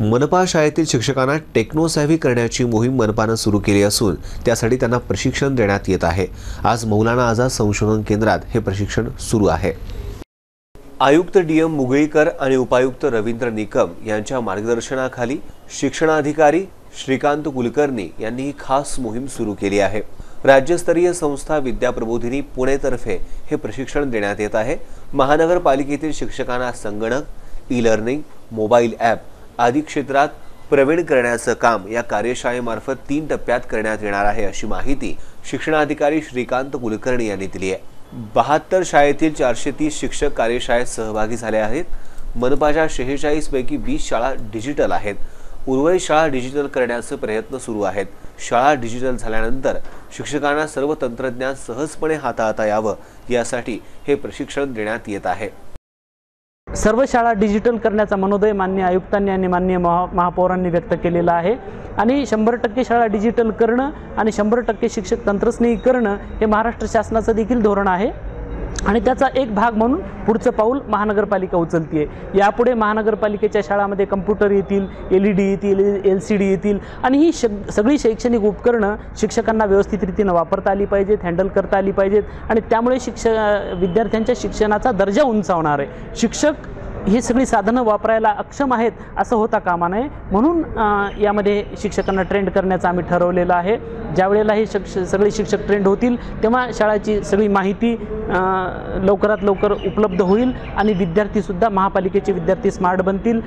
मनपा शाळेतील शिक्षकांना टेक्नो सॅव्ही करण्याची मोहीम मनपानं सुरू केली असून त्यासाठी त्यांना प्रशिक्षण देण्यात येत आहे. आज मौलाना आझाद संशोधन केंद्रात हे प्रशिक्षण सुरू आहे. आयुक्त डी एम मुगळीकर आणि उपायुक्त रवींद्र निकम यांच्या मार्गदर्शनाखाली शिक्षणाधिकारी श्रीकांत कुलकर्णी यांनी ही खास मोहीम सुरू केली आहे. राज्यस्तरीय संस्था विद्याप्रबोधिनी पुणेतर्फे हे प्रशिक्षण देण्यात येत आहे. महानगरपालिकेतील शिक्षकांना संगणक ई लर्निंग मोबाईल ॲप आदी क्षेत्रात प्रवीण करण्याचं काम या कार्यशाळेमार्फत तीन टप्प्यात करण्यात येणार आहे अशी माहिती शिक्षणाधिकारी श्रीकांत कुलकर्णी यांनी दिली आहे. बहात्तर शाळेतील चारशे तीस शिक्षक कार्यशाळेत सहभागी झाले आहेत. मनपाच्या शेहेचाळीसपैकी वीस शाळा डिजिटल आहेत. उर्वरित शाळा डिजिटल करण्याचे प्रयत्न सुरू आहेत. शाळा डिजिटल झाल्यानंतर शिक्षकांना सर्व तंत्रज्ञान सहजपणे हाताळता यावं यासाठी हे प्रशिक्षण देण्यात येत आहे. सर्व शाळा डिजिटल करण्याचा मनोदय मान्य आयुक्तांनी आणि मान्य महा महापौरांनी व्यक्त केलेला आहे. आणि शंभर टक्के शाळा डिजिटल करणं आणि शंभर टक्के शिक्षक तंत्रस्नेही करणं हे महाराष्ट्र शासनाचं देखील धोरण आहे. आणि त्याचा एक भाग म्हणून पुढचं पाऊल महानगरपालिका उचलते यापुढे महानगरपालिकेच्या शाळामध्ये कम्प्युटर येतील एल ई डी येतील एल सी डी येतील आणि ही शग सगळी शैक्षणिक उपकरणं शिक्षकांना व्यवस्थित रीतीनं वापरता आली पाहिजेत हँडल करता आली पाहिजेत आणि त्यामुळे शिक्ष विद्यार्थ्यांच्या शिक्षणाचा दर्जा उंचावणार आहे. शिक्षक ही सगळी साधनं वापरायला अक्षम आहेत असं होता कामा नये. म्हणून यामध्ये शिक्षकांना ट्रेंड करण्याचं आम्ही ठरवलेलं आहे. ज्यावेळेला हे शिक्ष सगळे शिक्षक ट्रेंड होतील तेव्हा शाळेची सगळी माहिती लवकरात लवकर उपलब्ध होईल आणि विद्यार्थीसुद्धा महापालिकेचे विद्यार्थी स्मार्ट बनतील.